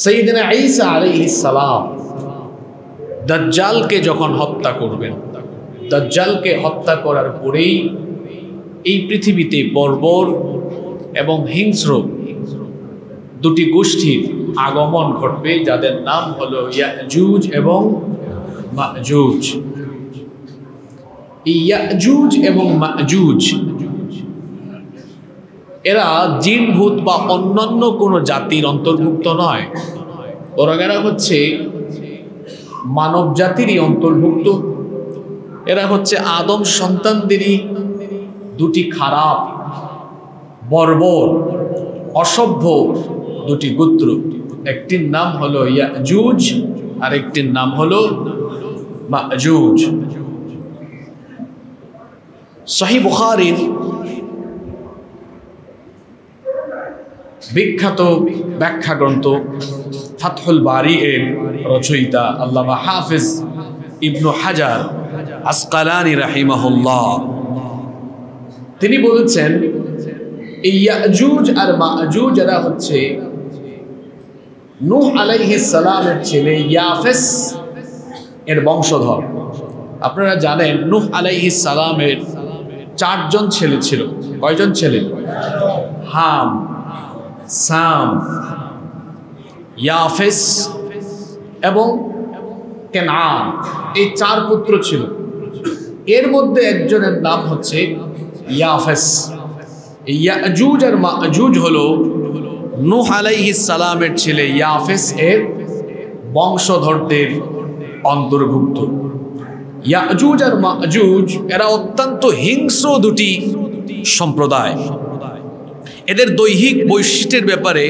সৈদিনা ঈসা সালাম দাজ্জালকে যখন হত্যা করবেন, দাজ্জালকে হত্যা করার পরেই এই পৃথিবীতে বর্বর এবং হিংস্র দুটি গোষ্ঠীর আগমন ঘটবে, যাদের নাম হলো ইয়াজুজ এবং মাজুজ। ইয়াজুজ এবং মাজুজ এরা জিন ভূত বা অন্যান্য কোনো জাতির অন্তর্ভুক্ত নয়। ওরা এরা হচ্ছে মানব জাতিরই অন্তর্ভুক্ত। এরা হচ্ছে আদম সন্তানদেরই দুটি খারাপ, বর্বর, অসভ্য দুটি গোত্র। একটির নাম হলো ইয়াজুজ আর একটির নাম হলো মাজুজ। সহি বুখারির বিখ্যাত ব্যাখ্যা গ্রন্থ ফাতহুল বারি এর রচয়িতা আল্লামা হাফিজ ইবনু হাজার আসকালানি রাহিমাহুল্লাহ। তিনি বলেছেন, এই ইয়াজুজ আর মাজুজ এরা হচ্ছে নূহ আলাইহিস সালামের ছেলে ইয়াফেস এর বংশধর। আপনারা জানেন, নূহ আলাইহিস সালামের চারজন ছেলে ছিল। কয়জন ছেলে? হাম। সাম, ইয়াফেস এবং কেনান এই চার পুত্র ছিল। এর মধ্যে একজনের নাম হচ্ছে ইয়াফেস। ইয়াজুজ আর মাজুজ হলো নূহ আলাইহিস সালামের ছেলে ইয়াফেস এর বংশধরদের অন্তর্ভুক্ত। ইয়াজুজ আর মাজুজ, এরা অত্যন্ত হিংস্র দুটি সম্প্রদায়। এদের দৈহিক বৈশিষ্ট্যের ব্যাপারে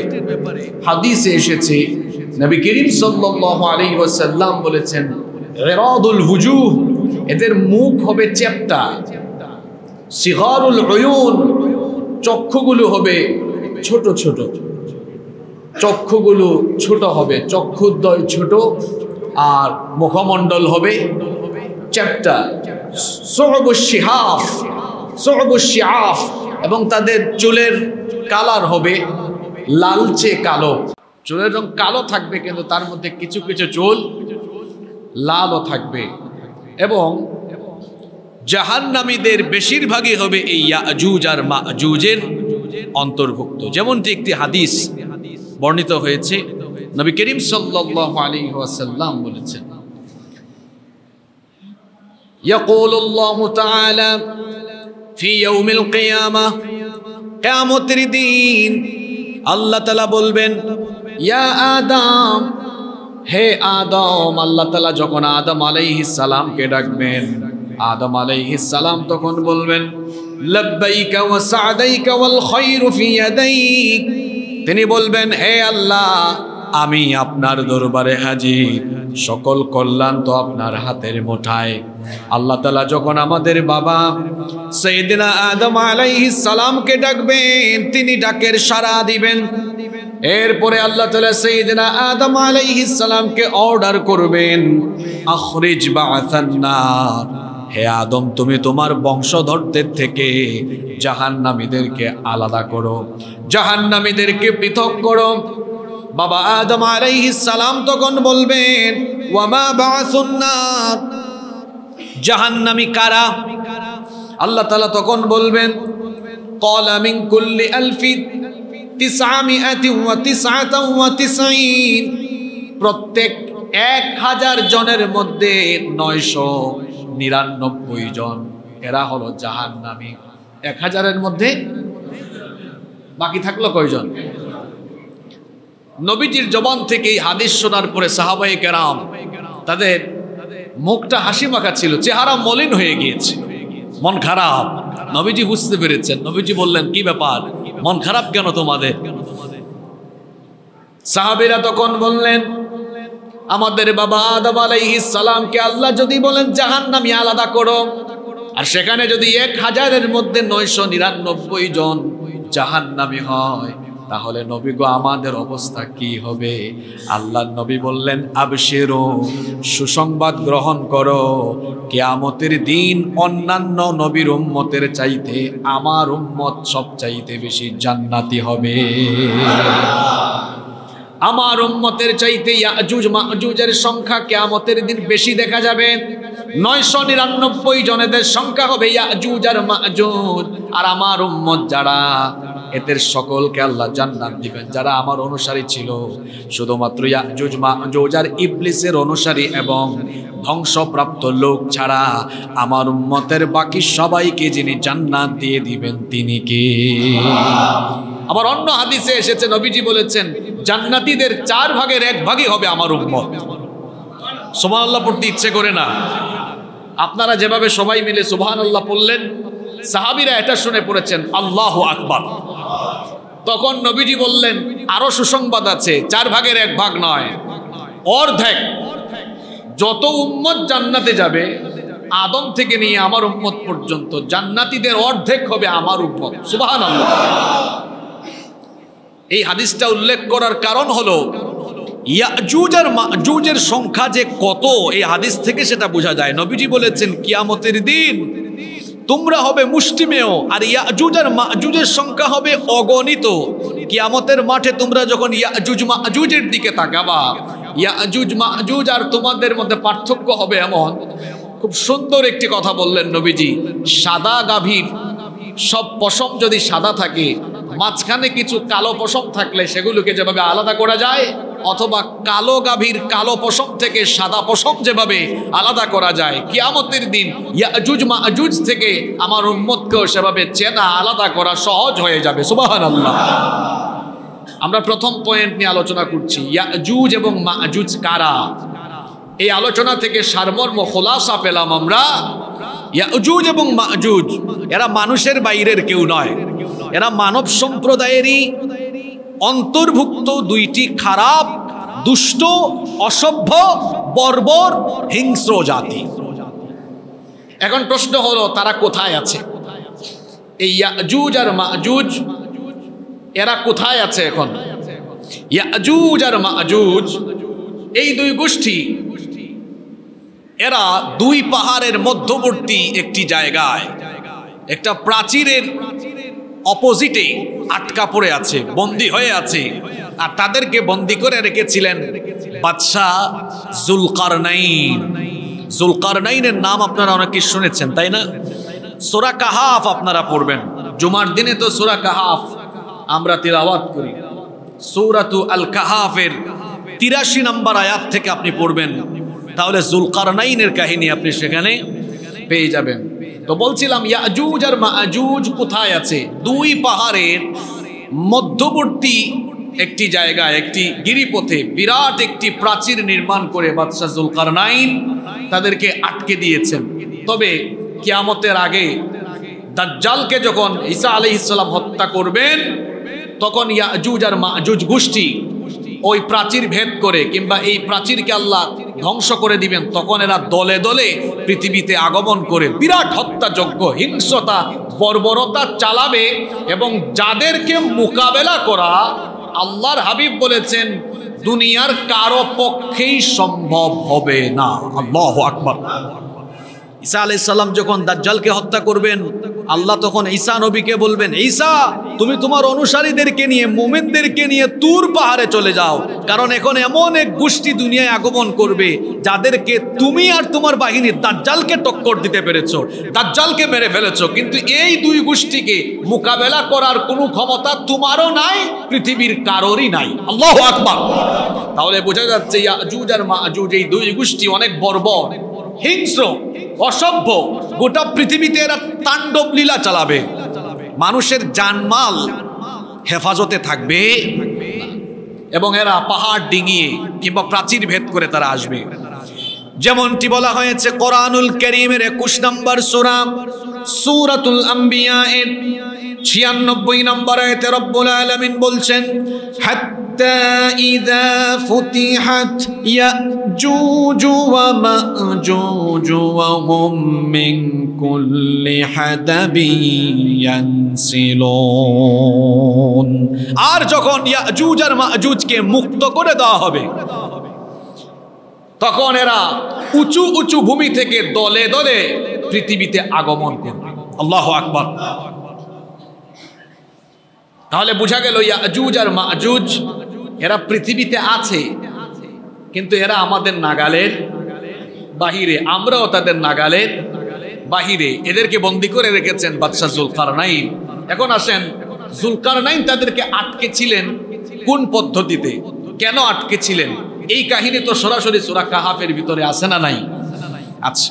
হাদিসে এসেছে। নবী করিম সাল্লাল্লাহু আলাইহি ওয়াসাল্লাম বলেছেন গিরাদুল ওয়ুজুহ এদের মুখ হবে চ্যাপ্টা। সিগারুল উয়ুন, চক্ষুগুলো হবে ছোট ছোট। চক্ষুগুলো ছোট হবে, চক্ষুদ্বয় ছোট, আর মুখমণ্ডল হবে চ্যাপ্টা। সহবশিহাফ সহবশিহাফ এবং তাদের চুলের কালার হবে লালচে কালো চুলের রং কালো থাকবে কিন্তু তার মধ্যে কিছু কিছু চুল লালও থাকবে এবং জাহান্নামীদের বেশিরভাগই হবে এই ইয়াজুজ আর মাজুজের অন্তর্ভুক্ত যেমনটি একটি হাদিস বর্ণিত হয়েছে নবী করিম সাল্লাল্লাহু আলাইহি ওয়াসাল্লাম বলেছেন يقول الله تعالى ফি দিন আল্লাহ তাআলা বলবেন, ইয়া আদম, হে আদম, আল্লাহ তাআলা যখন আদম আলাইহিস সালামকে ডাকবেন, আদম আলাইহিস সালাম তখন বলবেন তিনি বলবেন, হে আল্লাহ আমি আপনার দরবারে হাজির। সকল কল্যাণ তো আপনার হাতের মুঠায়। আল্লাহ তালা যখন আমাদের বাবা সৈদিনা আদম আলাইহিস সালামকে ডাকবেন, তিনি ডাকের সাড়া দিবেন। এরপরে আল্লাহ তালা সৈদিনা আদম আলাইহিস সালামকে অর্ডার করবেন, আখরিজ বাআসান্নার হে আদম, তুমি তোমার বংশধরদের থেকে জাহান্নামীদেরকে আলাদা করো, জাহান্নামীদেরকে পৃথক করো। বাবা আদম সালাম তখন বলবেন ওয়ামা বাসুন্নার জাহান্নামী কারা? আল্লাহ তাআলা তখন বলবেন, ক্বালা মিন কুল্লি আলফি প্রত্যেক এক হাজার জনের মধ্যে নয়শো নিরানব্বই জন, এরা হলো জাহান্নামী। এক হাজারের মধ্যে বাকি থাকল কয়জন? নবীজির জবান থেকে এই হাদিস শোনার পরে সাহাবাই কেরাম তাদের মুখটা হাসি মাখা ছিল, চেহারা মলিন হয়ে গিয়েছে, মন খারাপ। নবীজি বুঝতে পেরেছেন, নবীজি বললেন, কি ব্যাপার? মন খারাপ কেন তোমাদের? সাহাবিরা তখন বললেন, আমাদের বাবা আদম আলাইহিস সালামকে আল্লাহ যদি বলেন জাহান্নামী আলাদা করো, আর সেখানে যদি এক হাজারের মধ্যে নয়শো নিরানব্বই জন জাহান্নামী হয় তাহলে নবী গো, আমাদের অবস্থা কি হবে? আল্লাহ নবী বললেন, আবশেরো, সুসংবাদ গ্রহণ করো। কেয়ামতের দিন অন্যান্য নবীর উম্মতের চাইতে আমার উম্মত সব চাইতে বেশি জান্নাতি হবে। আমার উম্মতের চাইতে ইয়াজুজ, মাজুজের সংখ্যা কেয়ামতের দিন বেশি দেখা যাবে। নয়শো নিরানব্বই জনেদের সংখ্যা হবে ইয়াজুজ আর মাজুজ। আর আমার উম্মত যারা এদের সকলকে আল্লাহ জান্নাত দিবেন। যারা আমার অনুসারী ছিল, শুধুমাত্র ইয়াজুজ মাজুজ ইবলিসের অনুসারী এবং ধ্বংসপ্রাপ্ত লোক ছাড়া আমার উম্মতের বাকি সবাইকে যিনি জান্নাত দিয়ে দিবেন, তিনি কে? আবার অন্য হাদিসে এসেছে, নবীজি বলেছেন, জান্নাতীদের চার ভাগের এক ভাগই হবে আমার উম্মত। সোমান আল্লাহ পড়তে ইচ্ছে করে না। আপনারা যেভাবে সবাই মিলে সুবহান আল্লাহ পড়লেন, সাহাবিরা এটা শুনে পড়েছেন, আল্লাহ আকবার। তখন নবীজি বললেন, আরও সুসংবাদ আছে, চার ভাগের এক ভাগ নয়, অর্ধেক। যত উম্মত জান্নাতে যাবে, আদম থেকে নিয়ে আমার উম্মত পর্যন্ত জান্নাতীদের অর্ধেক হবে আমার উম্মত। সুবাহান এই হাদিসটা উল্লেখ করার কারণ হলো ইয়াজুজ আর মাজুজের সংখ্যা যে কত, এই হাদিস থেকে সেটা বোঝা যায়। নবীজি বলেছেন, কিয়ামতের দিন তোমরা হবে মুষ্টিমেয়, আর ইয়াজুজ আর মাজুজের সংখ্যা হবে অগণিত। কিয়ামতের মাঠে তোমরা যখন ইয়াজুজ মাজুজের দিকে তাকাবা, ইয়াজুজ মাজুজ আর তোমাদের মধ্যে পার্থক্য হবে এমন। খুব সুন্দর একটি কথা বললেন নবীজি, সাদা গাভীর, সব পশম যদি সাদা থাকে, মাঝখানে কিছু কালো পশম থাকলে সেগুলোকে যেভাবে আলাদা করা যায় অথবা কালো গাভীর কালো পশম থেকে সাদা পশম যেভাবে আলাদা করা যায়, কিয়ামতের দিন ইয়াজুজ, মাজুজ থেকে আমার উম্মতকেও সেভাবে চেনা আলাদা করা সহজ হয়ে যাবে। সুবাহান আল্লাহ আমরা প্রথম পয়েন্ট নিয়ে আলোচনা করছি, ইয়াজুজ এবং মাজুজ কারা? এই আলোচনা থেকে সারমর্ম, খোলাসা পেলাম আমরা। ইয়াজুজ এবং মাজুজ, এরা মানুষের বাইরের কেউ নয়, এরা মানব সম্প্রদায়েরই অন্তর্ভুক্ত দুইটি খারাপ, দুষ্ট, অসভ্য, বর্বর, হিংস্র জাতি। এখন প্রশ্ন হলো, তারা কোথায় আছে? এই ইয়াজুজ আর মাজুজ, এরা কোথায় আছে এখন? ইয়াজুজ আর মাজুজ, এই দুই গোষ্ঠী, এরা দুই পাহাড়ের মধ্যবর্তী একটি জায়গায়, একটা প্রাচীরের অপোজিটে আটকা পড়ে আছে, বন্দি হয়ে আছে। আর তাদেরকে বন্দি করে রেখেছিলেন বাদশাহ জুলকারনাইন। জুলকারনাইনের নাম আপনারা অনেকে শুনেছেন, তাই না? সোরা কাহাফ আপনারা পড়বেন। জুমার দিনে তো সোরা কাহাফ আমরা তিলাওয়াত করি। সৌরাতু আল কাহাফের তিরাশি নম্বর আয়াত থেকে আপনি পড়বেন। তাহলে জুলকারনাইনের কাহিনী আপনি সেখানে পেয়ে যাবেন। তো বলছিলাম, ইয়াজুজ আর মাজুজ কোথায় আছে? দুই পাহাড়ের মধ্যবর্তী একটি জায়গায়, একটি গিরিপথে বিরাট একটি প্রাচীর নির্মাণ করে বাদশাহ জুলকারনাইন তাদেরকে আটকে দিয়েছেন। তবে কিয়ামতের আগে দাজ্জালকে যখন ঈসা আলাইহিস সালাম হত্যা করবেন, তখন ইয়াজুজ আর মাজুজ গোষ্ঠী ওই প্রাচীর ভেদ করে কিংবা এই প্রাচীরকে আল্লাহ ধ্বংস করে দিবেন, তখন এরা দলে দলে পৃথিবীতে আগমন করে বিরাট হত্যাযজ্ঞ, হিংসতা, বর্বরতা চালাবে এবং যাদেরকে মোকাবেলা করা আল্লাহর হাবিব বলেছেন, দুনিয়ার কারও পক্ষেই সম্ভব হবে না। আল্লাহ আকবর। ঈসা আলাইসাল্লাম যখন দাজ্জালকে হত্যা করবেন আল্লাহ তখন ঈসা নবীকে বলবেন, ঈসা, তুমি তোমার অনুসারীদেরকে নিয়ে, মোমেনদেরকে নিয়ে তুর পাহাড়ে চলে যাও। কারণ এখন এমন এক গোষ্ঠী দুনিয়ায় আগমন করবে, যাদেরকে তুমি আর তোমার বাহিনী দাজ্জালকে টক্কর দিতে পেরেছ, দাজ্জালকে মেরে ফেলেছো। কিন্তু এই দুই গোষ্ঠীকে মোকাবেলা করার কোনো ক্ষমতা তোমারও নাই, পৃথিবীর কারোরই নাই। আল্লাহ আকবার। তাহলে বোঝা যাচ্ছে ইয়াজুজ আর মাজুজ, এই দুই গোষ্ঠী অনেক বর্বর। হিংস্র, অসভ্য, গোটা পৃথিবীতে এরা তাণ্ডব লীলা চালাবে। মানুষের জানমাল হেফাজতে থাকবে এবং এরা পাহাড় ডিঙিয়ে কিংবা প্রাচীর ভেদ করে তারা আসবে। যেমনটি বলা হয়েছে, কোরআনুল করিমের একুশ নম্বর সুরাম সুরাতুল আম্বিয়া এর ছিয়ানব্বই নম্বর আয়তে রব্বুল আলমিন বলছেন আর যখন ইয়াজুজ আর মুক্ত করে দেওয়া হবে, তখন এরা উঁচু উঁচু ভূমি থেকে দলে দলে পৃথিবীতে আগমন করবে। আল্লাহ আকবর। তাহলে বোঝা গেল, ইয়াজুজ আর মাজুজ, এরা পৃথিবীতে আছে, কিন্তু এরা আমাদের নাগালের বাহিরে। আমরাও তাদের নাগালের বাহিরে। এদেরকে বন্দি করে রেখেছেন বাদশাহ জুলকারনাইন। এখন আসেন, জুলকারনাইন তাদেরকে আটকে ছিলেন কোন পদ্ধতিতে? কেন আটকে ছিলেন এই কাহিনী তো সরাসরি সুরা কাহাফের ভিতরে আসে না নাই? আচ্ছা।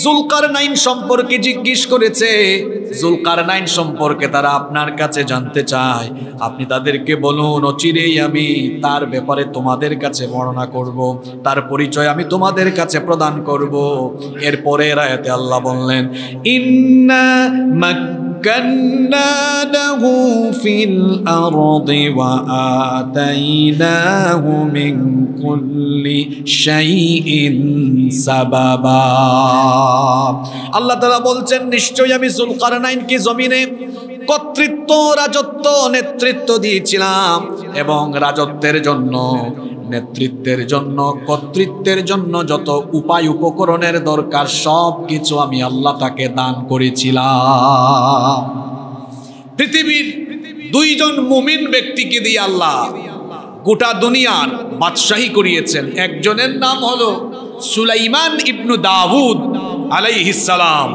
জুলকার নাইন সম্পর্কে জিজ্ঞেস করেছে। জুলকার নাইন সম্পর্কে তারা আপনার কাছে জানতে চায়। আপনি তাদেরকে বলুন অচিরেই আমি তার ব্যাপারে তোমাদের কাছে বর্ণনা করব। তার পরিচয় আমি তোমাদের কাছে প্রদান করব। এরপরে রায়তে আল্লাহ বললেন, ইন্না مكنا له في الأرض وآتيناه من كل شيء سببا আল্লাহ তালা বলছেন নিশ্চয়ই আমি জুলকার নাইনকে জমিনে কর্তৃত্ব, রাজত্ব, নেতৃত্ব দিয়েছিলাম এবং রাজত্বের জন্য, নেতৃত্বের জন্য, কর্তৃত্বের জন্য যত উপায় উপকরণের দরকার, সব কিছু আমি আল্লাহ তাকে দান করেছিলাম। পৃথিবীর দুইজন মুমিন ব্যক্তিকে দিয়ে আল্লাহ গোটা দুনিয়ার বাদশাহী করিয়েছেন। একজনের নাম হলো সুলাইমান ইবনু দাউদ আলাইহিসালাম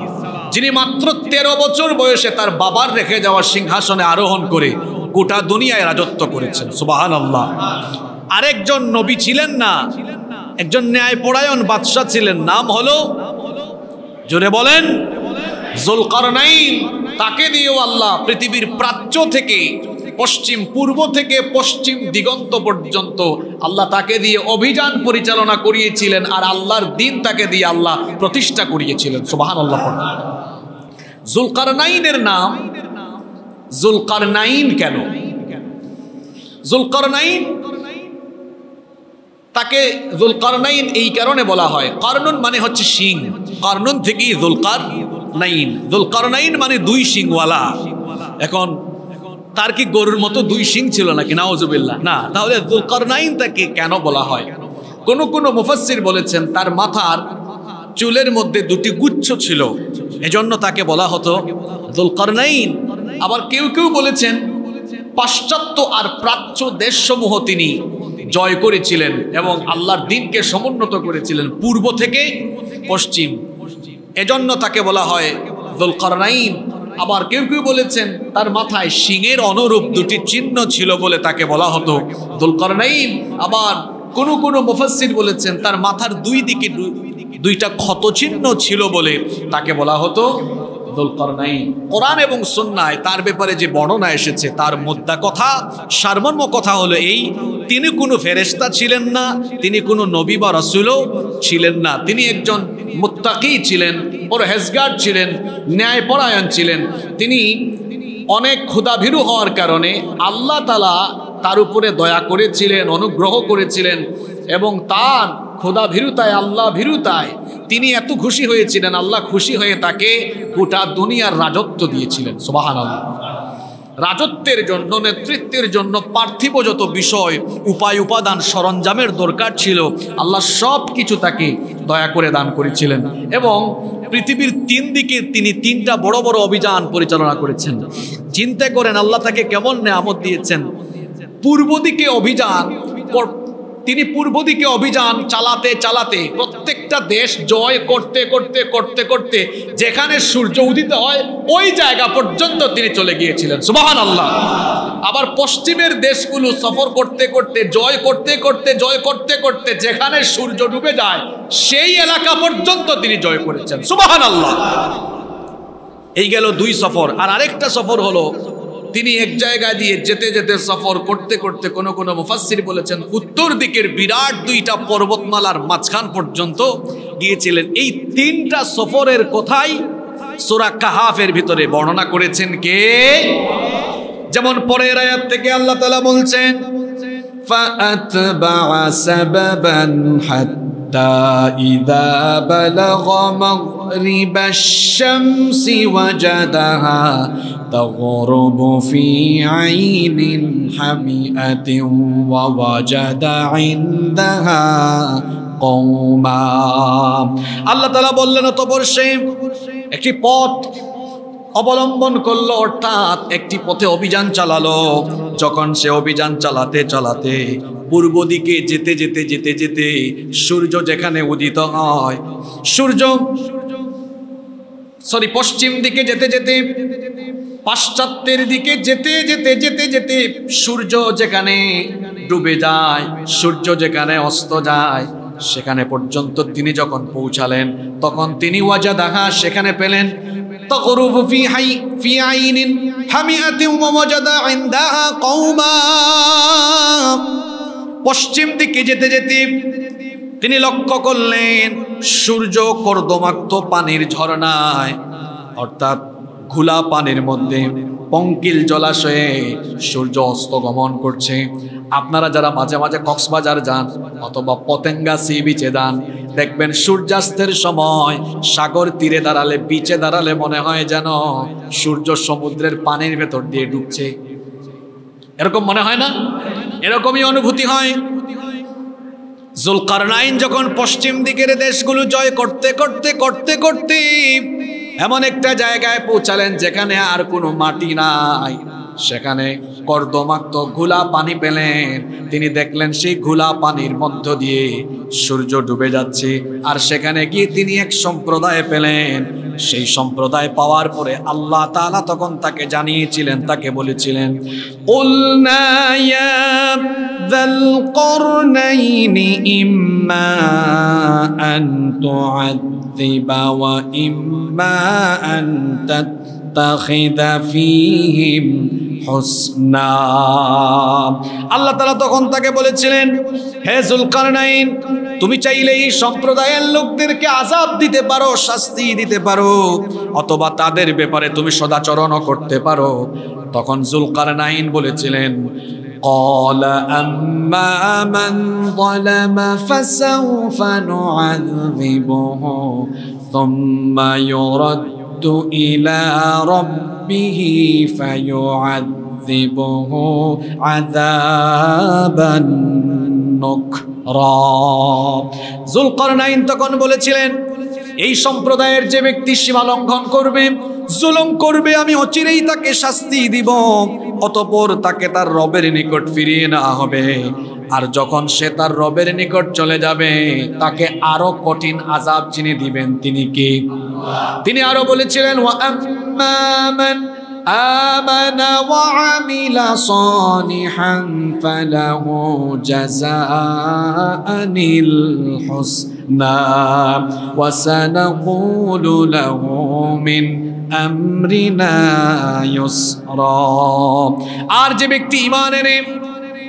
যিনি মাত্র তেরো বছর বয়সে তার বাবার রেখে যাওয়া সিংহাসনে আরোহণ করে গোটা দুনিয়ায় রাজত্ব করেছেন। সুবাহান আল্লাহ আরেকজন নবী ছিলেন না, একজন ন্যায় ন্যায়পরায়ণ বাদশাহ ছিলেন। নাম হলো, জোরে বলেন, জুলকারনাইন। তাকে দিয়েও আল্লাহ পৃথিবীর প্রাচ্য থেকে, পশ্চিম পূর্ব থেকে পশ্চিম দিগন্ত পর্যন্ত আল্লাহ তাকে দিয়ে অভিযান পরিচালনা করিয়েছিলেন আর আল্লাহর দিন তাকে দিয়ে আল্লাহ প্রতিষ্ঠা করিয়েছিলেন। সুবাহান আল্লাহ জুলকারনাইনের নাম। জুলকারনাইন কেন? জুলকারনাইন তাকে জুলকারনাইন এই কারণে বলা হয়। কারনুন মানে হচ্ছে শিং। কারনুন থেকেই জুলকার নাইন জুলকারনাইন মানে দুই শিংওয়ালা। এখন তার কি গরুর মতো দুই শিং ছিল নাকি? নাওজুবিল্লাহ। না, তাহলে জুলকারনাইন তাকে কেন বলা হয়? কোন কোন মুফাসসির বলেছেন, তার মাথার চুলের মধ্যে দুটি গুচ্ছ ছিল। এজন্য তাকে বলা হতো জুলকারনাইন আবার কেউ কেউ বলেছেন, পাশ্চাত্য আর প্রাচ্য দেশসমূহ তিনি জয় করেছিলেন এবং আল্লাহর দিনকে সমুন্নত করেছিলেন, পূর্ব থেকে পশ্চিম। এজন্য তাকে বলা হয় জুলকারনাইন আবার কেউ কেউ বলেছেন, তার মাথায় সিংয়ের অনুরূপ দুটি চিহ্ন ছিল বলে তাকে বলা হতো দুলকারনাইন। আবার কোন কোন মুফাসসির বলেছেন, তার মাথার দুই দিকে দুইটা ক্ষত চিহ্ন ছিল বলে তাকে বলা হতো কোরআন এবং সুন্নায় তার ব্যাপারে যে বর্ণনা এসেছে, তার মুদ্রা কথা, সারমর্ম কথা হলো এই, তিনি কোনো ফেরেশতা ছিলেন না, তিনি কোনো নবী বা রসুলও ছিলেন না। তিনি একজন মুত্তাকি ছিলেন, পরহেজগার ছিলেন, ন্যায়পরায়ণ ছিলেন। তিনি অনেক ক্ষুধাভীরু হওয়ার কারণে আল্লাহ তালা তার উপরে দয়া করেছিলেন, অনুগ্রহ করেছিলেন। এবং তার খোদা ভীরুতায়, আল্লাহ ভীরুতায় তিনি এত খুশি হয়েছিলেন, আল্লাহ খুশি হয়ে তাকে গোটা দুনিয়ার রাজত্ব দিয়েছিলেন সোবাহান আল্লাহ রাজত্বের জন্য, নেতৃত্বের জন্য পার্থিব যত বিষয়, উপায়, উপাদান, সরঞ্জামের দরকার ছিল। আল্লাহ সব কিছু তাকে দয়া করে দান করেছিলেন এবং পৃথিবীর তিন দিকে তিনি তিনটা বড় বড় অভিযান পরিচালনা করেছেন। চিন্তা করেন, আল্লাহ তাকে কেমন নেয়ামত দিয়েছেন? পূর্ব দিকে অভিযান তিনি পূর্ব দিকে অভিযান চালাতে চালাতে প্রত্যেকটা দেশ জয় করতে করতে করতে করতে যেখানে সূর্য উদিত হয়, ওই জায়গা পর্যন্ত তিনি চলে গিয়েছিলেন। সুবাহান আল্লাহ আবার পশ্চিমের দেশগুলো সফর করতে করতে, জয় করতে করতে, জয় করতে করতে যেখানে সূর্য ডুবে যায়, সেই এলাকা পর্যন্ত তিনি জয় করেছেন। সুবাহান আল্লাহ এই গেল দুই সফর। আর আরেকটা সফর হলো তিনি এক জায়গায় দিয়ে যেতে যেতে সফর করতে করতে কোনো কোনো মুফাসসির বলেছেন উত্তর দিকের বিরাট দুইটা পর্বতমালার মাঝখান পর্যন্ত গিয়েছিলেন এই তিনটা সফরের কথাই সূরা কাহাফের ভিতরে বর্ণনা করেছেন কে যেমন পরের আয়াত থেকে আল্লাহ তাআলা বলছেন فأتبع سببا حتى حتى إذا بلغ مغرب الشمس وجدها تغرب في عين حمئة ووجد عندها قوما আল্লাহ তালা বললেন অতপর সে একটি পথ অবলম্বন করল, অর্থাৎ একটি পথে অভিযান চালালো। যখন সে অভিযান চালাতে চালাতে পূর্ব দিকে যেতে যেতে যেতে যেতে সূর্য যেখানে উদিত হয়, সূর্য সরি, পশ্চিম দিকে যেতে যেতে, পাশ্চাত্যের দিকে যেতে যেতে যেতে যেতে সূর্য যেখানে ডুবে যায়, সূর্য যেখানে অস্ত যায়, সেখানে পর্যন্ত তিনি যখন পৌঁছালেন, তখন তিনি ওয়াজা দাহা সেখানে পেলেন। تغرب في حي في عين حمئة ووجد عندها قوما পশ্চিম দিকে যেতে যেতে তিনি লক্ষ্য করলেন সূর্য কর্দমাক্ত পানির ঝর্ণায় অর্থাৎ ঘোলা পানির মধ্যে পঙ্কিল জলাশয়ে সূর্য অস্ত গমন করছে আপনারা যারা মাঝে মাঝে কক্সবাজার যান অথবা পতেঙ্গা সি বিচে যান, দেখবেন সূর্যাস্তের সময় সাগর তীরে দাঁড়ালে বিচে দাঁড়ালে মনে হয় যেন সূর্য সমুদ্রের পানির ভেতর দিয়ে ডুবছে। এরকম মনে হয় না? এরকমই অনুভূতি হয়। জুলকারনাইন যখন পশ্চিম দিকের দেশগুলো জয় করতে করতে করতে করতে এমন একটা জায়গায় পৌঁছালেন যেখানে আর কোনো মাটি নাই। সেখানে কর্দমাক্ত ঘোলা পানি পেলেন তিনি দেখলেন সেই ঘোলা পানির মধ্য দিয়ে সূর্য ডুবে যাচ্ছে আর সেখানে গিয়ে তিনি এক সম্প্রদায় পেলেন সেই সম্প্রদায় পাওয়ার পরে আল্লাহ তাআলা তখন তাকে জানিয়েছিলেন তাকে বলেছিলেন قلنا يا ذا القرنين إما أن تعذب وإما أن تتخذ فيهم حسنا আল্লাহ তালা তখন তাকে বলেছিলেন হে জুলকারনাইন তুমি চাইলে এই সম্প্রদায়ের লোকদেরকে আজাব দিতে পারো শাস্তি দিতে পারো অথবা তাদের ব্যাপারে তুমি সদাচরণও করতে পারো তখন জুলকারনাইন বলেছিলেন قال أما من ظلم فسوف نعذبه ثم يرد إلى ربه فيعذبه عذابا نكرا জুলকারনাইন তখন বলেছিলেন এই সম্প্রদায়ের যে ব্যক্তি সীমা লঙ্ঘন করবে জুলুম করবে আমি অচিরেই তাকে শাস্তি দিব অতপর তাকে তার রবের নিকট ফিরিয়ে নেওয়া হবে আর যখন সে তার রবের নিকট চলে যাবে তাকে আরো কঠিন আজাব চিনে দিবেন তিনি কে তিনি আরো বলেছিলেন ওয়া আম্মা মান آمن وعمل صالحا فله جزاء الحسنى وسنقول له من আর যে ব্যক্তি ইমানের এনে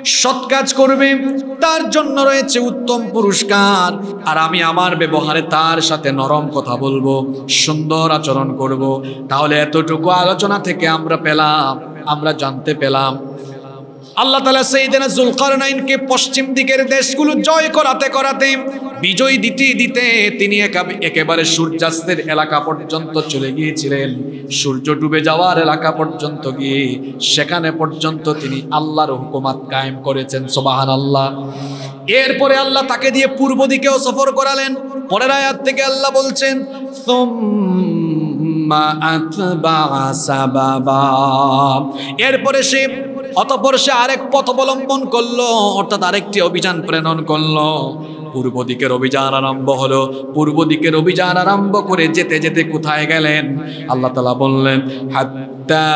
সৎ কাজ করবে, তার জন্য রয়েছে উত্তম পুরস্কার। আর আমি আমার ব্যবহারে তার সাথে নরম কথা বলব, সুন্দর আচরণ করব। তাহলে এতটুকু আলোচনা থেকে আমরা পেলাম, আমরা জানতে পেলাম। আল্লাহ তালা সেইদিনা জুলকারনাইনকে পশ্চিম দিকের দেশগুলো জয় করাতে করাতে বিজয় দিতে দিতে তিনি একেবারে সূর্যাস্তের এলাকা পর্যন্ত চলে গিয়েছিলেন। সূর্য ডুবে যাওয়ার এলাকা পর্যন্ত গিয়ে সেখানে পর্যন্ত তিনি আল্লাহর হুকুমাত কায়েম করেছেন সোবাহান আল্লাহ এরপরে আল্লাহ তাকে দিয়ে পূর্ব দিকেও সফর করালেন। পরের আয়াত থেকে আল্লাহ বলছেন এরপরে সে অতপর সে আরেক পথ অবলম্বন করল অর্থাৎ আরেকটি অভিযান প্রেরণ করল। পূর্ব দিকের অভিযান আরম্ভ হলো পূর্ব দিকের অভিযান আরম্ভ করে যেতে যেতে কোথায় গেলেন আল্লাহ তালা বললেন حتى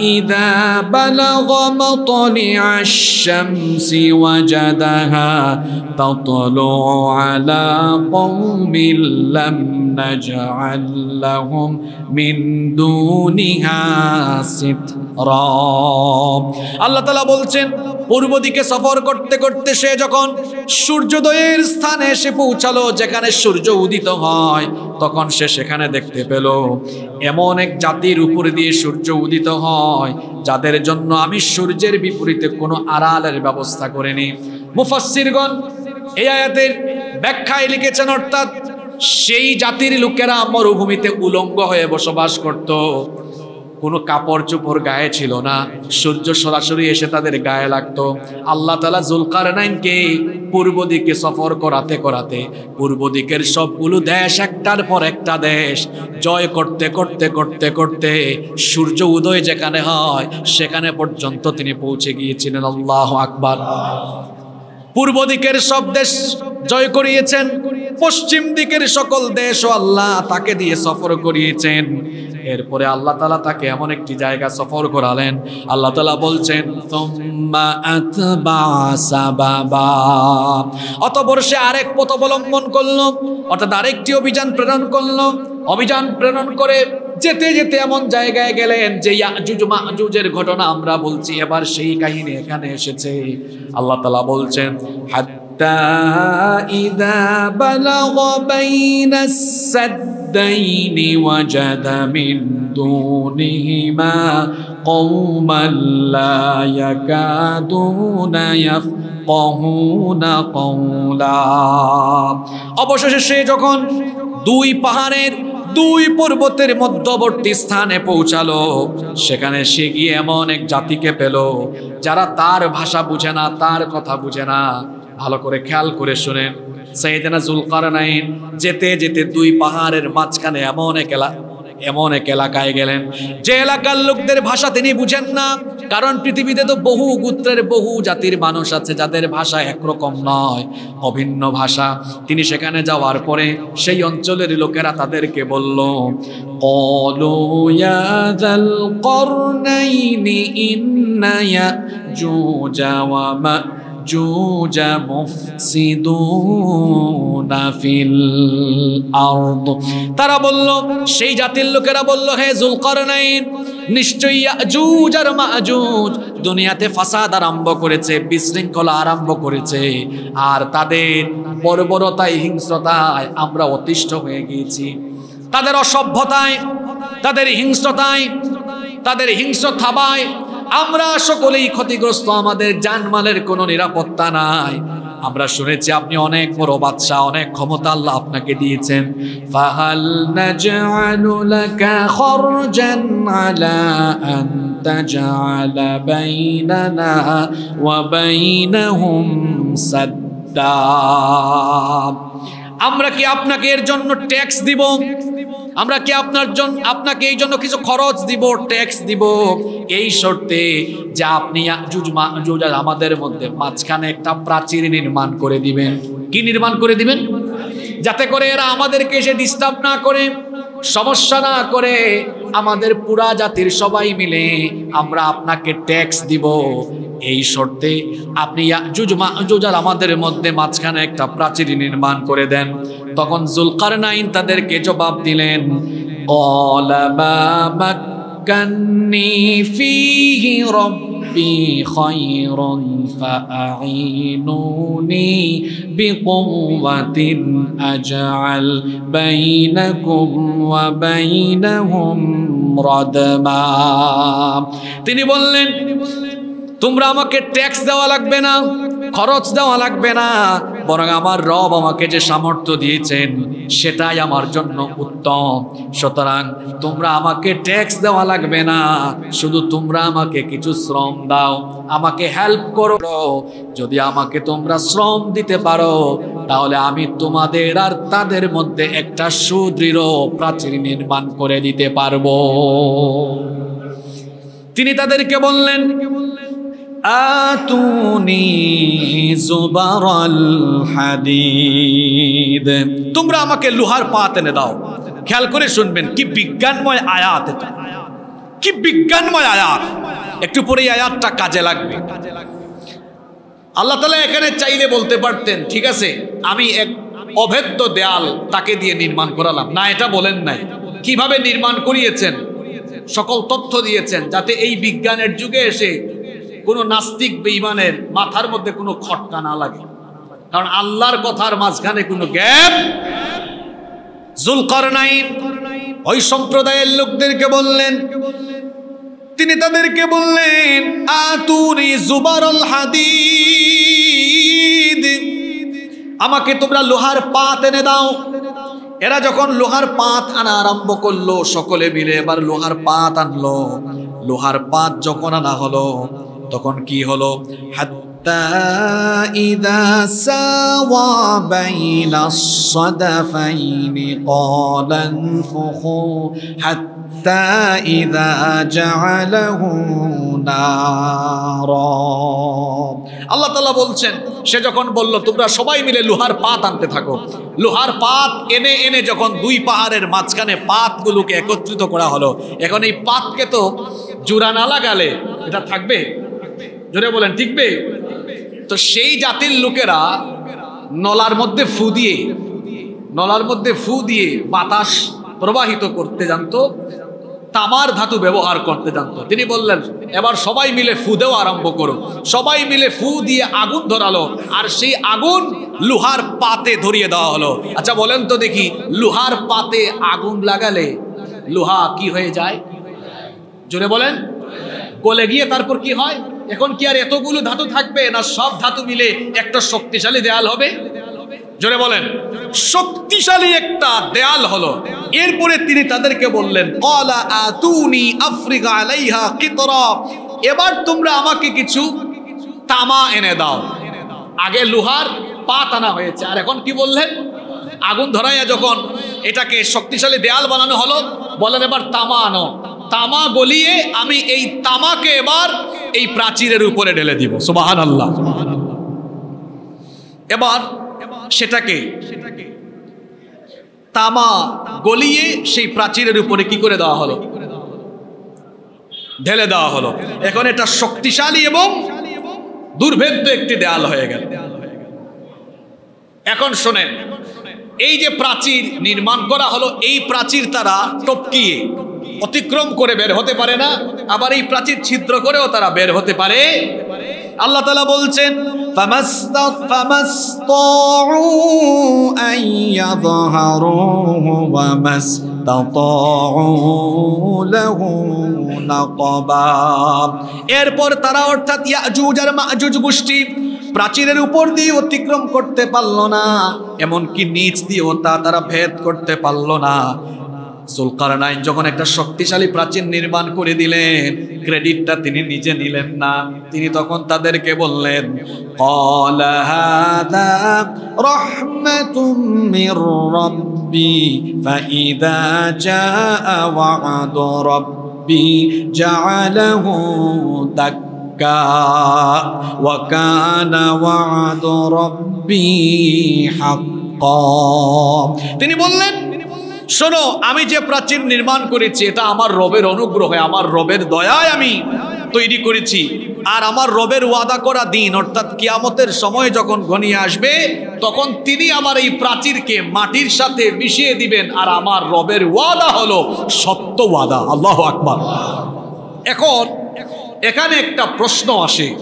إذا بلغ مطلع الشمس وجدها تطلع على قوم لم نجعل لهم من دونها سترا আল্লাহ তালা বলছেন পূর্ব দিকে সফর করতে করতে সে যখন সূর্যোদয়ের স্থানে এসে পৌঁছালো, যেখানে সূর্য উদিত হয়। তখন সে সেখানে দেখতে পেল, এমন এক জাতির উপরে দিয়ে সূর্য উদিত হয়, যাদের জন্য আমি সূর্যের বিপরীতে কোনো আড়ালের ব্যবস্থা করিনি। মুফাসসিরগণ, এই আয়াতের ব্যাখ্যায় লিখেছেন, অর্থাৎ সেই জাতির লোকেরা মরুভূমিতে উলঙ্গ হয়ে বসবাস করত। কোনো কাপড় চোপড় গায়ে ছিল না। সূর্য সরাসরি এসে তাদের গায়ে লাগতো। আল্লাহ তালা জুলকার নাইনকে পূর্ব দিকে সফর করাতে করাতে, পূর্ব দিকের সবগুলো দেশ একটার পর একটা দেশ, জয় করতে করতে করতে করতে সূর্য উদয় যেখানে হয়, সেখানে পর্যন্ত তিনি পৌঁছে গিয়েছিলেন। আল্লাহ আকবার। পূর্ব দিকের সব দেশ জয় করিয়েছেন, পশ্চিম দিকের সকল দেশও আল্লাহ তাকে দিয়ে সফর করিয়েছেন। এরপরে আল্লাহ তালা তাকে এমন একটি জায়গা সফর করালেন। আল্লাহ তালা বলছেন। অতঃপর সে আরেক পথ অবলম্বন করল, অর্থাৎ আরেকটি অভিযান প্রেরণ করল। অভিযান প্রেরণ করে যেতে যেতে এমন জায়গায় গেলেন যে ইয়াজুজ ঘটনা আমরা বলছি, এবার সেই কাহিনী এখানে এসেছে। আল্লাহ তালা বলছেন হাত্তা ইদা বালাগ বাইনা السدين وجد من دونهما قوما لا يكادون يفقهون قولا অবশেষে সে যখন দুই পাহাড়ের দুই পর্বতের মধ্যবর্তী স্থানে পৌঁছালো সেখানে সে গিয়ে এমন এক জাতিকে পেল যারা তার ভাষা বুঝে না তার কথা বুঝে না ভালো করে খেয়াল করে শোনেন। সৈয়দানা জুলকারনাইন যেতে যেতে দুই পাহাড়ের মাঝখানে এমন এক এমন এক এলাকায় গেলেন। যে এলাকার লোকদের ভাষা তিনি বুঝেন না, কারণ পৃথিবীতে তো বহু গোত্রের, বহু জাতির মানুষ আছে যাদের ভাষা একরকম নয়, অভিন্ন ভাষা। তিনি সেখানে যাওয়ার পরে সেই অঞ্চলের লোকেরা তাদেরকে বলল কলোয়া ইন্নায়া إن يأجوج ومأجوج مفسدون في الأرض তারা বলল সেই জাতির লোকেরা বলল হে জুলকারনাইন নিশ্চয়ই ইয়াজুজ আর মাজুজ দুনিয়াতে ফাসাদ আরম্ভ করেছে বিশৃঙ্খলা আরম্ভ করেছে আর তাদের বর্বরতায় হিংস্রতায় আমরা অতিষ্ঠ হয়ে গিয়েছি তাদের অসভ্যতায় তাদের হিংস্রতায় তাদের হিংস্র থাবায় আমরা সকলেই ক্ষতিগ্রস্ত, আমাদের জানমালের কোনো নিরাপত্তা নাই। আমরা শুনেছি আপনি অনেক বড় বাদশাহ, অনেক ক্ষমতা আল্লাহ আপনাকে দিয়েছেন। ফাহাল নাজআলু লাকা খরজান আলা আন তাজআলা বাইনানা ওয়া বাইনাহুম সাদ্দা। আমরা কি আপনাকে এর জন্য ট্যাক্স দিব? আমরা কি আপনার জন্য আপনাকে এই জন্য কিছু খরচ দিব ট্যাক্স দিব? এই শর্তে যে আপনি আমাদের মধ্যে মাঝখানে একটা প্রাচীর নির্মাণ করে দিবেন। কি নির্মাণ করে দিবেন? যাতে করে এরা আমাদেরকে এসে ডিস্টার্ব না করে, সমস্যা না করে আমাদের পুরা জাতির সবাই মিলে আমরা আপনাকে ট্যাক্স দিব। এই শর্তে আপনি জুজার আমাদের মধ্যে মাঝখানে একটা প্রাচীর নির্মাণ করে দেন। তখন জুলকার নাইন তাদেরকে জবাব দিলেন কলাবা مكني فيه ربي خير فأعينوني بقوة أجعل بينكم وبينهم ردما তিনি বললেন তোমরা আমাকে ট্যাক্স দেওয়া লাগবে না, খরচ দেওয়া লাগবে না, বরং আমার রব আমাকে যে সামর্থ্য দিয়েছেন, সেটাই আমার জন্য উত্তম। সুতরাং তোমরা আমাকে ট্যাক্স দেওয়া লাগবে না, শুধু তোমরা আমাকে কিছু শ্রম দাও, আমাকে হেল্প করো। যদি আমাকে তোমরা শ্রম দিতে পারো, তাহলে আমি তোমাদের আর তাদের মধ্যে একটা সুদৃঢ় প্রাচীর নির্মাণ করে দিতে পারব। তিনি তাদেরকে বললেন আতুনি জুবারাল হাদিদ তোমরা আমাকে লোহার পাত এনে দাও। খেয়াল করে শুনবেন, কি বিজ্ঞানময় আয়াত এটা। কি বিজ্ঞানময় আয়াত। একটু পরে আয়াতটা কাজে লাগবে। আল্লাহ তালা এখানে চাইলে বলতে পারতেন, ঠিক আছে, আমি এক অভেদ্য দেয়াল তাকে দিয়ে নির্মাণ করালাম। না, এটা বলেন নাই। কীভাবে নির্মাণ করিয়েছেন? সকল তথ্য দিয়েছেন, যাতে এই বিজ্ঞানের যুগে এসে কোনো নাস্তিক বেইমানের মাথার মধ্যে কোনো খটকা না লাগে। কারণ আল্লাহর কথার মাঝখানে কোনো গ্যাপ জুলকারনাইন ওই সম্প্রদায়ের লোকদেরকে বললেন, তিনি তাদেরকে বললেন, আতুনি জুবারল হাদিদ। আমাকে তোমরা লোহার পাত এনে দাও। এরা যখন লোহার পাত আনা আরম্ভ করল, সকলে মিলে এবার লোহার পাত আনলো। লোহার পাত যখন আনা হলো তখন কি হলো? ইদা ইদা আল্লাহ তাআলা বলছেন, সে যখন বলল, তোমরা সবাই মিলে লোহার পাত আনতে থাকো। লোহার পাত এনে এনে যখন দুই পাহাড়ের মাঝখানে পাতগুলোকে একত্রিত করা হলো, এখন এই পাতকে তো জোড়া না লাগালে এটা থাকবে? জোরে বলেন ঠিকবে তো সেই জাতির লোকেরা নলার মধ্যে ফু দিয়ে, নলার মধ্যে ফু দিয়ে বাতাস প্রবাহিত করতে জানতো, তামার ধাতু ব্যবহার করতে জানতো। তিনি বললেন, এবার সবাই মিলে ফু দেওয়া আরম্ভ করো। সবাই মিলে ফু দিয়ে আগুন ধরালো, আর সেই আগুন লোহার পাতে ধরিয়ে দেওয়া হলো। আচ্ছা বলেন তো দেখি, লোহার পাতে আগুন লাগালে লোহা কি হয়ে যায়? জোরে বলেন। গলে গিয়ে তারপর কি হয়? এখন কি আর এতগুলো ধাতু থাকবে? না সব ধাতু মিলে একটা শক্তিশালী দেয়াল হবে? জোরে বলেন। শক্তিশালী একটা দেয়াল হলো। এরপরে তিনি তাদেরকে বললেন, কলা আতুনি আফ্রিকা আলাইহা কিতরা। এবার তোমরা আমাকে কিছু তামা এনে দাও। আগে লোহার পাত আনা হয়েছে। আর এখন কি বললেন? আগুন ধরাইয়া যখন এটাকে শক্তিশালী দেয়াল বানানো হলো, বলেন এবার তামা আনো। তামা গলিয়ে আমি এই তামাকে এবার এই প্রাচীরের উপরে ঢেলে দিব। সুবাহান আল্লাহ এবার সেটাকে তামা গলিয়ে সেই প্রাচীরের উপরে কি করে দেওয়া হলো? ঢেলে দেওয়া হলো। এখন এটা শক্তিশালী এবং দুর্ভেদ্য একটি দেয়াল হয়ে গেল। এখন শোনেন, এই যে প্রাচীর নির্মাণ করা হলো, এই প্রাচীর তারা টপকিয়ে অতিক্রম করে বের হতে পারে না, আবার এই প্রাচীর ছিদ্র করেও তারা বের হতে পারে। আল্লাহ তালা বলছেন এরপর তারা অর্থাৎ ইয়াজুজ আর মাজুজ গোষ্ঠী প্রাচীরের উপর দিয়ে অতিক্রম করতে পারল না, এমনকি নিচ দিয়েও তা তারা ভেদ করতে পারল না। সুলকারনাইন যখন একটা শক্তিশালী প্রাচীন নির্মাণ করে দিলেন, ক্রেডিটটা তিনি নিজে নিলেন না। তিনি তখন তাদেরকে বললেন তিনি বললেন শোনো, আমি যে প্রাচীন নির্মাণ করেছি, এটা আমার রবের অনুগ্রহে, আমার রবের দয়ায় আমি তৈরি করেছি। আর আমার রবের ওয়াদা করা দিন, অর্থাৎ কিয়ামতের সময় যখন ঘনিয়ে আসবে, তখন তিনি আমার এই প্রাচীরকে মাটির সাথে মিশিয়ে দিবেন, আর আমার রবের ওয়াদা হলো সত্য ওয়াদা। আল্লাহ আকবার। এখন, এখানে একটা প্রশ্ন আসে।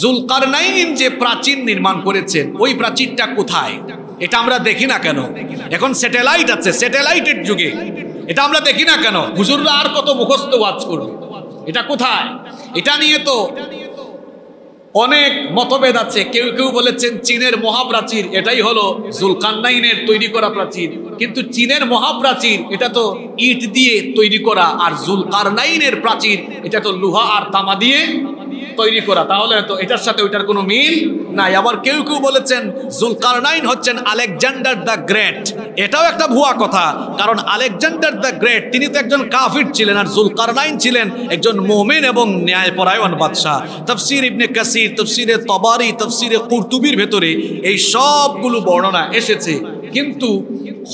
জুলকারনাইন যে প্রাচীন নির্মাণ করেছেন, ওই প্রাচীরটা কোথায়? এটা আমরা দেখি না কেন? এখন স্যাটেলাইট আছে স্যাটেলাইটের যুগে। এটা আমরা দেখি না কেন? হুজুররা আর কত মুখস্থ ওয়াজ করবে? এটা কোথায়? এটা নিয়ে তো অনেক মতভেদ আছে। কেউ কেউ বলেছেন চীনের মহাপ্রাচীর, এটাই হলো জুলকান্নাইনের তৈরি করা প্রাচীর। কিন্তু চীনের মহাপ্রাচীর, এটা তো ইট দিয়ে তৈরি করা, আর জুলকারনাইনের প্রাচীর, এটা তো লোহা আর তামা দিয়ে তৈরি করা। তাহলে তো এটার সাথে ওইটার কোনো মিল নাই। আবার কেউ কেউ বলেছেন জুলকারনাইন হচ্ছেন আলেকজান্ডার দ্য গ্রেট। এটাও একটা ভুয়া কথা, কারণ আলেকজান্ডার দ্য গ্রেট, তিনি তো একজন কাফির ছিলেন, আর জুলকারনাইন ছিলেন একজন মোমেন এবং ন্যায়পরায়ণ বাদশাহ। তফসির ইবনে কাসির তফসিরে তবারি, তফসিরে কুর্তুবির ভেতরে এই সবগুলো বর্ণনা এসেছে। কিন্তু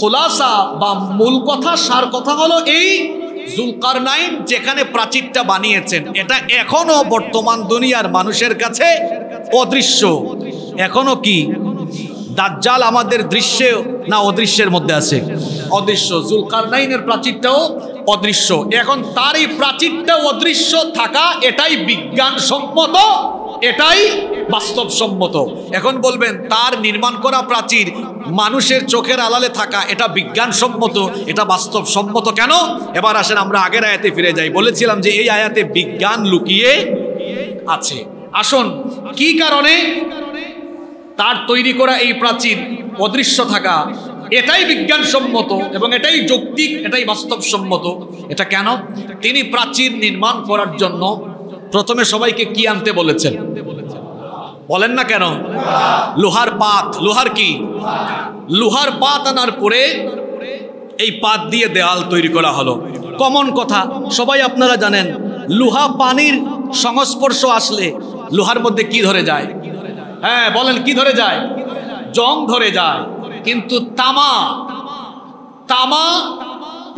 খোলাসা বা মূল কথা, সার কথা হলো এই জুলকারনাইন যেখানে প্রাচীরটা বানিয়েছেন। এটা এখনও বর্তমান দুনিয়ার মানুষের কাছে অদৃশ্য। এখনও কি? দাজ্জাল আমাদের দৃশ্যে না অদৃশ্যের মধ্যে আছে? অদৃশ্য। জুলকারনাইনের প্রাচীরটাও অদৃশ্য। এখন তার এই প্রাচীরটা অদৃশ্য থাকা এটাই বিজ্ঞানসম্মত এটাই বাস্তবসম্মত। এখন বলবেন, তার নির্মাণ করা প্রাচীর মানুষের চোখের আড়ালে থাকা, এটা বিজ্ঞানসম্মত, এটা বাস্তবসম্মত কেন? এবার আসেন আমরা আগের আয়াতে ফিরে যাই। বলেছিলাম যে এই আয়াতে বিজ্ঞান লুকিয়ে আছে। আসুন, কি কারণে তার তৈরি করা এই প্রাচীর অদৃশ্য থাকা? এটাই বিজ্ঞানসম্মত এবং এটাই যৌক্তিক, এটাই বাস্তবসম্মত। এটা কেন? তিনি প্রাচীর নির্মাণ করার জন্য প্রথমে সবাইকে কি আনতে বলেছেন? বলেন না কেন? লোহার পাত। লোহার কি? লোহার পাত আনার পরে এই পাত দিয়ে দেয়াল তৈরি করা হলো। কমন কথা, সবাই আপনারা জানেন, লোহা পানির সংস্পর্শ আসলে লোহার মধ্যে কি ধরে যায়? হ্যাঁ বলেন কি ধরে যায়? জং ধরে যায়। কিন্তু তামা তামা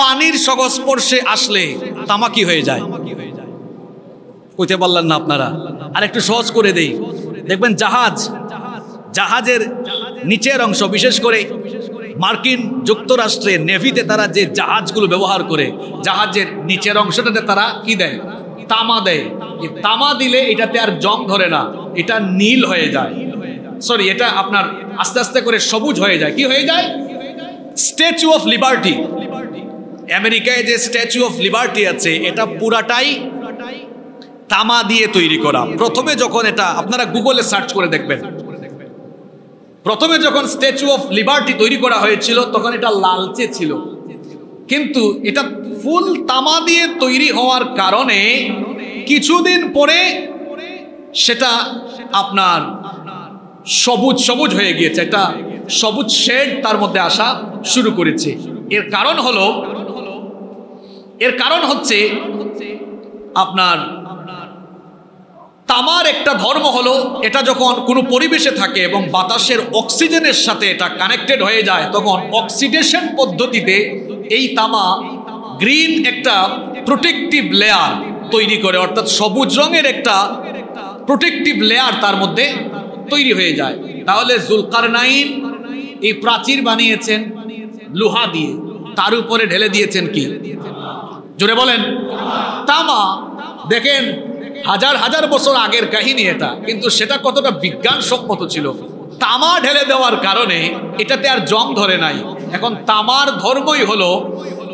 পানির সংস্পর্শে আসলে তামা কি হয়ে যায়? কইতে পারলেন না আপনারা। আর একটু সহজ করে দেই। দেখবেন জাহাজ, জাহাজের নিচের অংশ, বিশেষ করে মার্কিন যুক্তরাষ্ট্রে নেভিতে তারা যে জাহাজগুলো ব্যবহার করে, জাহাজের নিচের অংশটাতে তারা কি দেয়? তামা দেয়। এই তামা দিলে এটাতে আর জং ধরে না, এটা নীল হয়ে যায়। সরি এটা আপনার আস্তে আস্তে করে সবুজ হয়ে যায়। কি হয়ে যায়? স্ট্যাচু অফ লিবার্টি আমেরিকায় যে স্ট্যাচু অফ লিবার্টি আছে, এটা পুরাটাই তামা দিয়ে তৈরি করা। প্রথমে যখন এটা, আপনারা গুগলে সার্চ করে দেখবেন। প্রথমে যখন স্ট্যাচু অফ লিবার্টি তৈরি করা হয়েছিল, তখন এটা লালচে ছিল। কিন্তু এটা ফুল তামা দিয়ে তৈরি হওয়ার কারণে কিছুদিন পরে সেটা আপনার সবুজ সবুজ হয়ে গিয়েছে। একটা সবুজ শেড তার মধ্যে আসা শুরু করেছে। এর কারণ হলো, এর কারণ হচ্ছে আপনার তামার একটা ধর্ম হলো, এটা যখন কোনো পরিবেশে থাকে এবং বাতাসের অক্সিজেনের সাথে এটা কানেক্টেড হয়ে যায়, তখন অক্সিডেশন পদ্ধতিতে এই তামা গ্রিন একটা প্রোটেকটিভ লেয়ার তৈরি করে, অর্থাৎ সবুজ রঙের একটা প্রোটেকটিভ লেয়ার তার মধ্যে তৈরি হয়ে যায়। তাহলে জুলকারনাইন এই প্রাচীর বানিয়েছেন লোহা দিয়ে, তার উপরে ঢেলে দিয়েছেন কি? জোরে বলেন। তামা, দেখেন হাজার হাজার বছর আগের কাহিনী এটা। কিন্তু সেটা কতটা বিজ্ঞানসম্মত ছিল, তামা ঢেলে দেওয়ার কারণে এটাতে আর জং ধরে নাই। এখন তামার ধর্মই হলো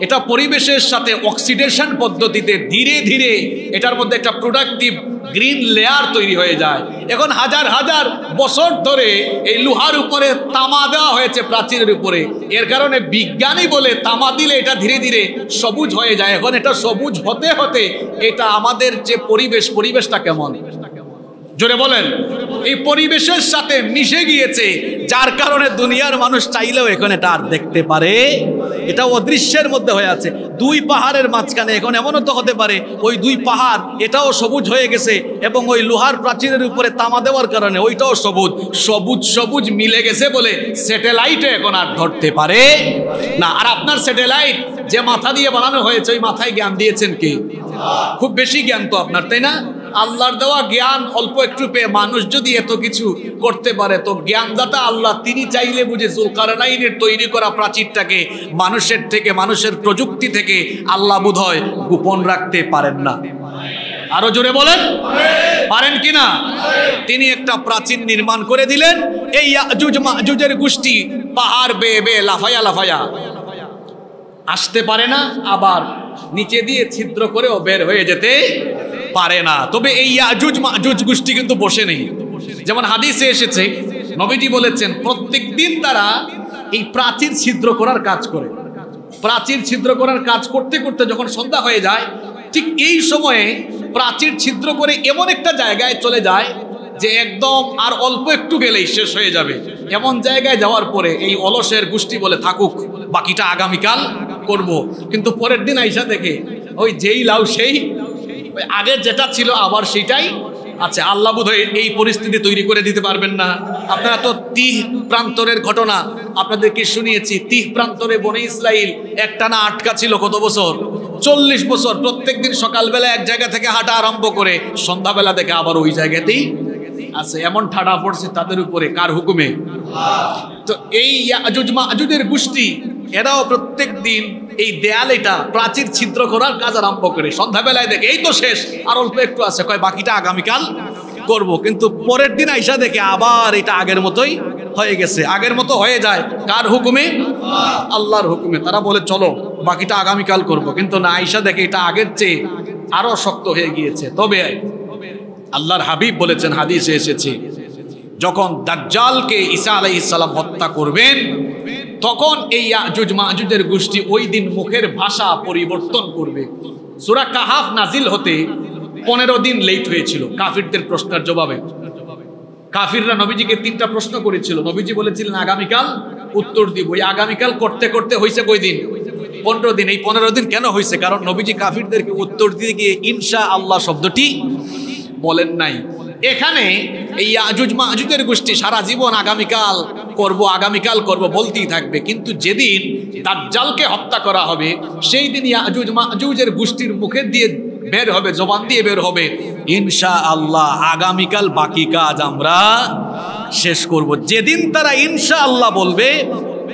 এটা পরিবেশের সাথে অক্সিডেশন পদ্ধতিতে ধীরে ধীরে এটার মধ্যে একটা প্রোডাক্টিভ গ্রিন লেয়ার তৈরি হয়ে যায়। এখন হাজার হাজার বছর ধরে এই লোহার উপরে তামা দেওয়া হয়েছে প্রাচীরের উপরে। এর কারণে বিজ্ঞানী বলে তামা দিলে এটা ধীরে ধীরে সবুজ হয়ে যায়। এখন এটা সবুজ হতে হতে এটা আমাদের যে পরিবেশ, পরিবেশটা কেমন? জোরে বলেন। এই পরিবেশের সাথে মিশে গিয়েছে, যার কারণে দুনিয়ার মানুষ চাইলেও এখন এটা আর দেখতে পারে। এটা অদৃশ্যের মধ্যে হয়ে আছে। দুই পাহাড়ের মাঝখানে এখন এমনও তো হতে পারে, ওই দুই পাহাড় এটাও সবুজ হয়ে গেছে এবং ওই লোহার প্রাচীরের উপরে তামা দেওয়ার কারণে ওইটাও সবুজ। সবুজ সবুজ মিলে গেছে বলে স্যাটেলাইটে এখন আর ধরতে পারে। না, আর আপনার স্যাটেলাইট যে মাথা দিয়ে বানানো হয়েছে, ওই মাথায় জ্ঞান দিয়েছেন কে? খুব বেশি জ্ঞান তো আপনার, তাই না? আল্লাহর দেওয়া জ্ঞান অল্প একটু পেয়ে মানুষ যদি এত কিছু করতে পারে, তো জ্ঞানদাতা আল্লাহ তিনি চাইলে বুঝে জুলকারনাইনের তৈরি করা প্রাচীরটাকে মানুষের থেকে, মানুষের প্রযুক্তি থেকে আল্লাহ বোধহয় গোপন রাখতে পারেন না। আরও জোরে বলেন? পারেন কিনা তিনি একটা প্রাচীন নির্মাণ করে দিলেন, এই মাজুজের গোষ্ঠী পাহাড় বেয়ে বেয়ে লাফায়া লাফায়া। আসতে পারে না, আবার নিচে দিয়ে ছিদ্র করেও বের হয়ে যেতে পারে না। তবে এই ইয়াজুজ, মাজুজ গোষ্ঠী কিন্তু বসে নেই। যেমন হাদিসে এসেছে, নবীজি বলেছেন, প্রত্যেক দিন তারা এই প্রাচীর ছিদ্র করার কাজ করে। প্রাচীর ছিদ্র করার কাজ করতে করতে যখন সন্ধ্যা হয়ে যায়, ঠিক এই সময়ে প্রাচীর ছিদ্র করে এমন একটা জায়গায় চলে যায় যে একদম আর অল্প একটু গেলেই শেষ হয়ে যাবে। এমন জায়গায় যাওয়ার পরে এই অলসের গোষ্ঠী বলে, থাকুক, বাকিটা আগামীকাল করব। কিন্তু পরের দিন আইসা দেখে, ওই যেই লাউ সেই আগের যেটা ছিল আবার সেটাই আচ্ছা আল্লাহ বোধ এই পরিস্থিতি তৈরি করে দিতে পারবেন না। আপনারা তো তিহ প্রান্তরের ঘটনা আপনাদেরকে শুনিয়েছি। তিহ প্রান্তরে বনে ইসরাইল একটানা আটকা ছিল কত বছর? চল্লিশ বছর। প্রত্যেক দিন সকালবেলা এক জায়গা থেকে হাঁটা আরম্ভ করে সন্ধ্যাবেলা থেকে আবার ওই জায়গাতেই আছে। এমন ঠাডা পড়ছে তাদের উপরে। কার হুকুমে? তো এই আজুজ আজুদের গোষ্ঠী, এরাও প্রত্যেক দিন এই দেয়ালেটা প্রাচীর ছিদ্র করার কাজ আরম্ভ করে। সন্ধ্যাবেলায় দেখে, এই তো শেষ। আর অল্প একটু আছে। কয়, বাকিটা আগামীকাল করব। কিন্তু পরের দিন আইসা দেখে আবার এটা আগের মতোই হয়ে গেছে। আগের মতো হয়ে যায় কার হুকুমে? আল্লাহর হুকুমে। তারা বলে, চলো, বাকিটা আগামীকাল করব। কিন্তু না, আইসা দেখে এটা আগের চেয়ে আরও শক্ত হয়ে গিয়েছে। তবে আল্লাহর হাবিব বলেছেন, হাদিসে এসেছে যখন দাজ্জালকে ঈসা সালাম হত্যা করবেন, তখন এই ইয়াজুজ মাজুজের গোষ্ঠী ওই দিন মুখের ভাষা পরিবর্তন করবে। সূরা কাহাফ নাজিল হতে পনেরো দিন লেট হয়েছিল। কাফিরদের প্রশ্নের জবাবে। কাফিররা নবীজিকে তিনটা প্রশ্ন করেছিল। নবীজি বলেছিলেন, আগামীকাল উত্তর দিব। এই আগামীকাল করতে করতে হয়েছে কই দিন? পনেরো দিন। এই পনেরো দিন কেন হয়েছে কারণ নবীজি কাফিরদেরকে উত্তর দিয়ে গিয়ে ইনশা আল্লাহ শব্দটি বলেন নাই। এখানে এই আজুজ মাজুজের গোষ্ঠী সারা জীবন আগামীকাল করব আগামীকাল করব বলতেই থাকবে। কিন্তু যেদিন দাজ্জালকে হত্যা করা হবে, সেই দিন আজুজ মাজুজের গোষ্ঠীর মুখে দিয়ে বের হবে, জবান দিয়ে বের হবে। ইনশা আল্লাহ আগামীকাল বাকি কাজ আমরা শেষ করব। যেদিন তারা ইনশা আল্লাহ বলবে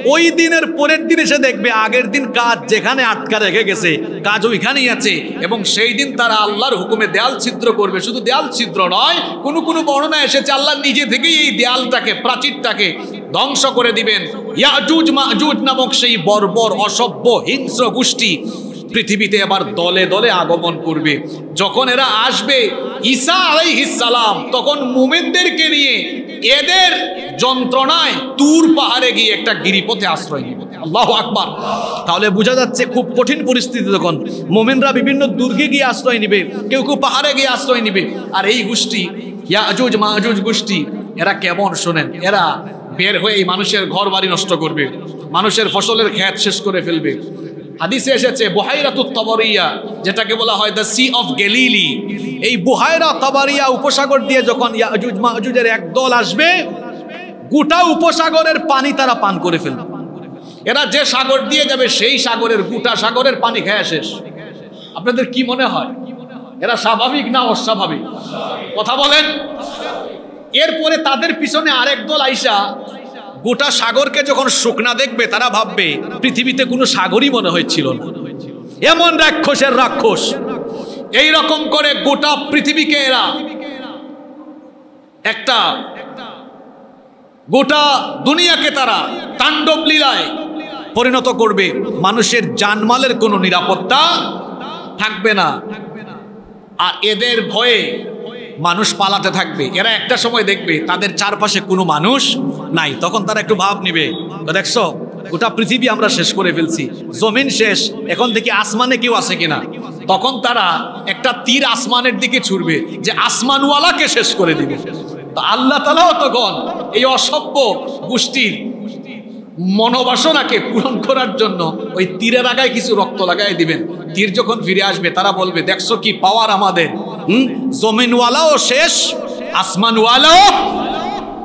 ওই দিনের পরের দিন এসে দেখবে আগের দিন কাজ যেখানে আটকা রেখে গেছে, কাজ ওইখানেই আছে। এবং সেই দিন তারা আল্লাহর হুকুমে দেয়াল ছিদ্র করবে। শুধু দেয়াল ছিদ্র নয়, কোনো কোনো বর্ণনা এসেছে, আল্লাহ নিজে থেকেই এই দেয়ালটাকে, প্রাচীরটাকে ধ্বংস করে দিবেন। ইয়াজুজ মাজুজ নামক সেই বর্বর, অসভ্য, হিংস্র গোষ্ঠী পৃথিবীতে এবার দলে দলে আগমন করবে। যখন এরা আসবে ঈসা সালাম, তখন মুমিনদেরকে নিয়ে এদের যন্ত্রণায় তুর পাহাড়ে গিয়ে একটা গিরিপথে আশ্রয় নিবে। আল্লাহ আকবার। তাহলে বোঝা যাচ্ছে খুব কঠিন পরিস্থিতি তখন। মোমেনরা বিভিন্ন দুর্গে গিয়ে আশ্রয় নিবে, কেউ কেউ পাহাড়ে গিয়ে আশ্রয় নিবে। আর এই গোষ্ঠী, ইয়াজুজ মাহুজ গোষ্ঠী, এরা কেমন শোনেন? এরা বের হয়ে মানুষের ঘর বাড়ি নষ্ট করবে। মানুষের ফসলের খ্যাত শেষ করে ফেলবে। হাদিসে এসেছে, বুহাইরাতু তবরিয়া, যেটাকে বলা হয় দ্য সি অফ গেলিলি এই বুহাইরা তবরিয়া উপসাগর দিয়ে যখন ইয়াজুজ মাহুজের এক দল আসবে, গোটা উপসাগরের পানি তারা পান করে ফেলবে। এরা যে সাগর দিয়ে যাবে, সেই সাগরের গোটা সাগরের পানি খেয়ে শেষ। আপনাদের কি মনে হয়? এরা স্বাভাবিক না অস্বাভাবিক? কথা বলেন। এরপরে তাদের পিছনে আরেক দল আইসা গোটা সাগরকে যখন শুকনা দেখবে, তারা ভাববে, পৃথিবীতে কোনো সাগরই মনে হয়েছিল না। এমন রাক্ষসের রাক্ষস। এই রকম করে গোটা পৃথিবীকে এরা একটা গোটা দুনিয়াকে তারা তাণ্ডব লীলায় পরিণত করবে। মানুষের জানমালের কোনো নিরাপত্তা থাকবে না। আর এদের ভয়ে মানুষ পালাতে থাকবে। এরা একটা সময় দেখবে তাদের চারপাশে কোনো মানুষ নাই। তখন তারা একটু ভাব নিবে। দেখছ, গোটা পৃথিবী আমরা শেষ করে ফেলছি। জমিন শেষ, এখন থেকে আসমানে কেউ আছে কিনা। তখন তারা একটা তীর আসমানের দিকে ছুড়বে যে আসমানওয়ালাকে শেষ করে দিবে। তো আল্লাহ তালাও তখন এই অসভ্য গোষ্ঠীর মনোবাসনাকে পূরণ করার জন্য ওই তীরের আগায় কিছু রক্ত লাগাই দিবেন। তীর যখন ফিরে আসবে, তারা বলবে, দেখছ কি পাওয়ার আমাদের? হুম? জমিনওয়ালাও শেষ, আসমানওয়ালাও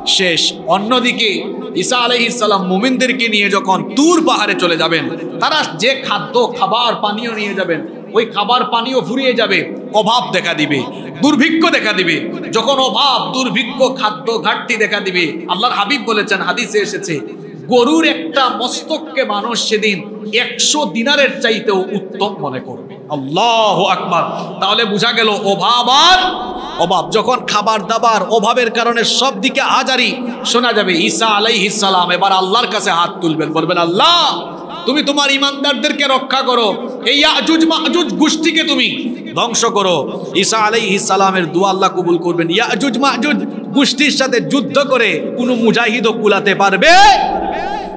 শেষ। অন্যদিকে ঈসা আলহিসাল্লাম মুমিনদেরকে নিয়ে যখন তুর পাহাড়ে চলে যাবেন, তারা যে খাদ্য, খাবার, পানীয় নিয়ে যাবেন, ওই খাবার, পানীয় ফুরিয়ে যাবে, অভাব দেখা দিবে, দুর্ভিক্ষ দেখা দিবে। যখন অভাব, দুর্ভিক্ষ, খাদ্য ঘাটতি দেখা দিবে, আল্লাহর হাবিব বলেছেন, হাদিসে এসেছে গরুর একটা মস্তককে মানুষ সেদিন একশো দিনারের চাইতেও উত্তম মনে করবে। আল্লাহ আকবার। তাহলে বোঝা গেল অভাব আর অভাব। যখন খাবার দাবার অভাবের কারণে সব দিকে হাজারি, শোনা যাবে ঈসা সালাম এবার আল্লাহর কাছে হাত তুলবেন, বলবেন, আল্লাহ, তুমি তোমার ইমানদারদেরকে রক্ষা করো। এই আজুজ মাজুজ গোষ্ঠীকে তুমি ধ্বংস করো। ঈসা সালামের দোয়া আল্লাহ কবুল করবেন। ইয়াজুজ মাজুজ গোষ্ঠীর সাথে যুদ্ধ করে কোনো মুজাহিদও কুলাতে পারবে?